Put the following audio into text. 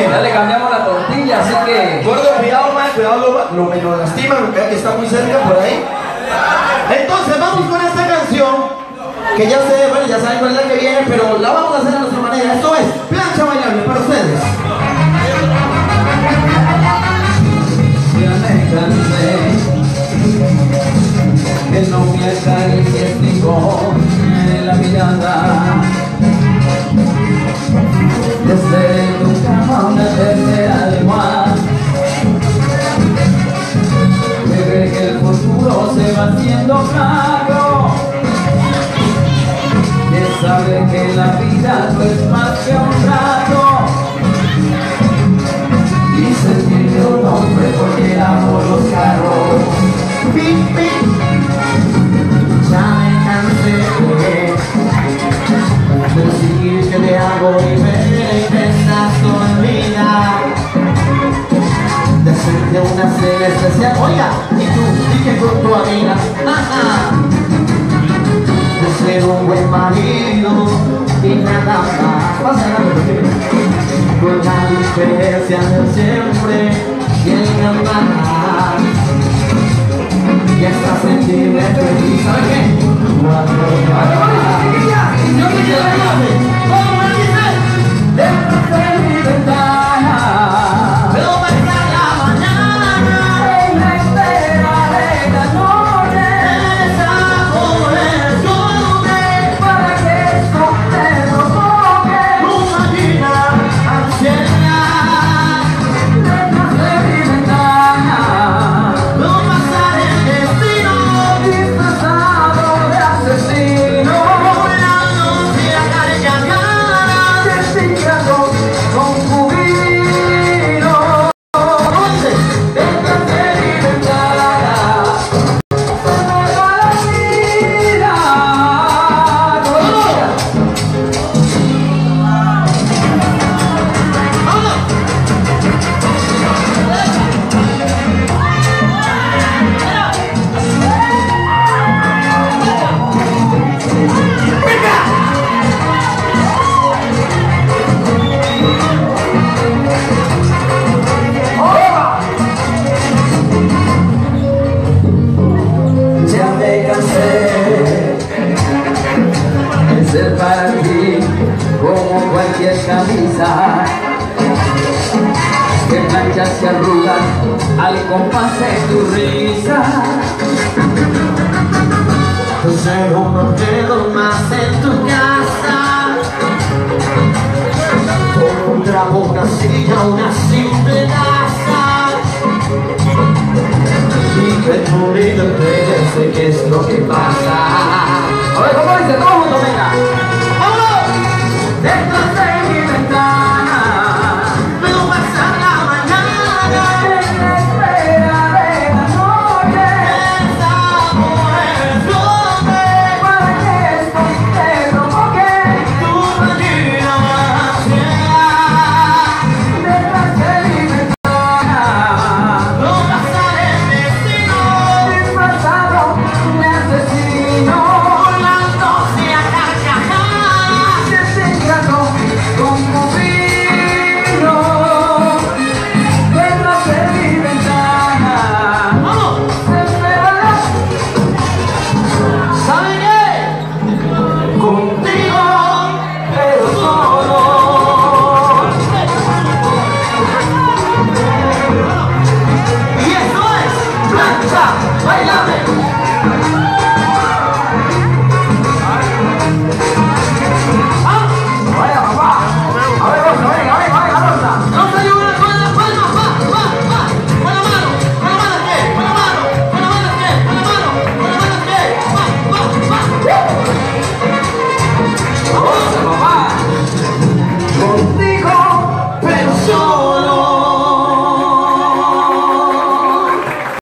Ya le cambiamos la tortilla, así que. Gordo, cuidado, man, cuidado, lo, lo, me lo lastima, me vea que está muy cerca por ahí. Entonces, vamos con esta canción, que ya sé, bueno, ya saben cuál es la que viene, pero la vamos a hacer que hago y me una y tú, dije con tu amiga, ajá, de un buen marido y nada más. Con la diferencia de siempre y el y hasta sentirme feliz. Como cualquier camisa. Que manchas y arrugas al compás de tu risa. Ser uno quedo más en tu casa. Con un trapo, una silla, una simple taza. Y que tú ni te de qué es lo que pasa.